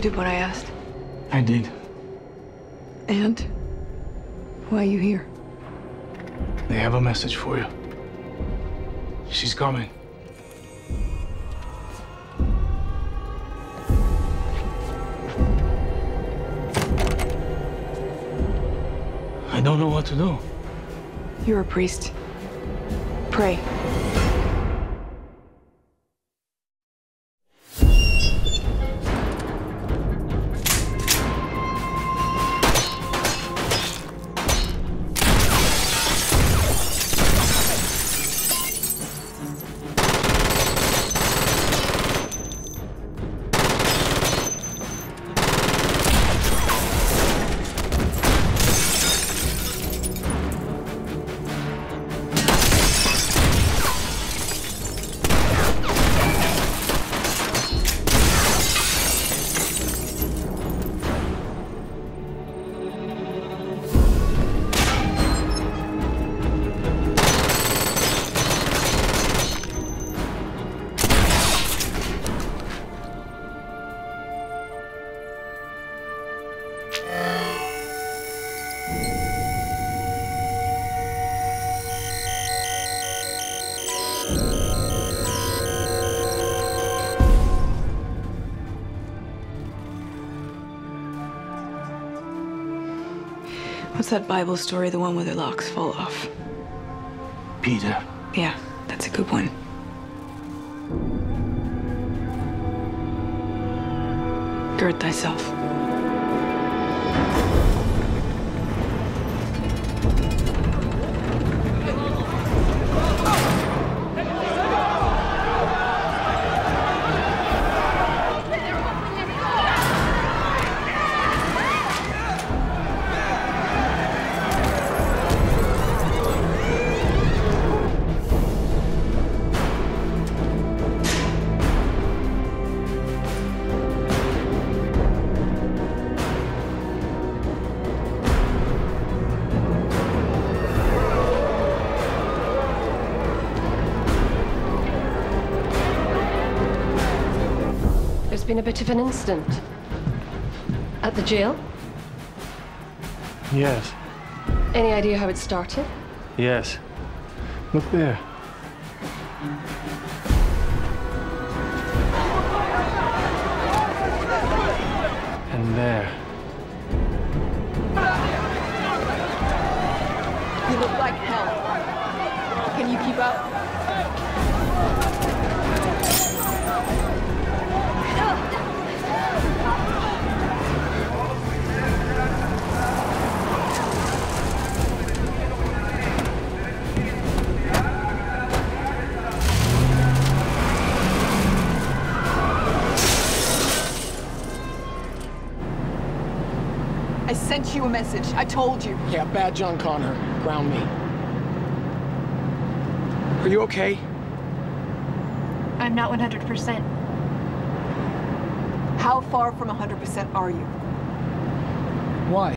did what I asked. I did. And? Why are you here? They have a message for you. She's coming. I don't know what to do. You're a priest. Pray. What's that Bible story, the one where the locks fall off? Peter. Yeah, that's a good one. Gird thyself. There's been a bit of an incident. At the jail? Yes. Any idea how it started? Yes. Look there. And there. You look like hell. Can you keep up? I sent you a message. I told you. Yeah, bad John Connor. Ground me. Are you okay? I'm not 100%. How far from 100% are you? Why?